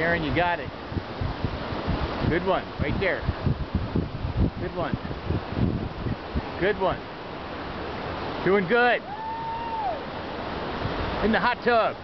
Karen, you got it. Good one, right there. Good one. Good one. Doing good. In the hot tub.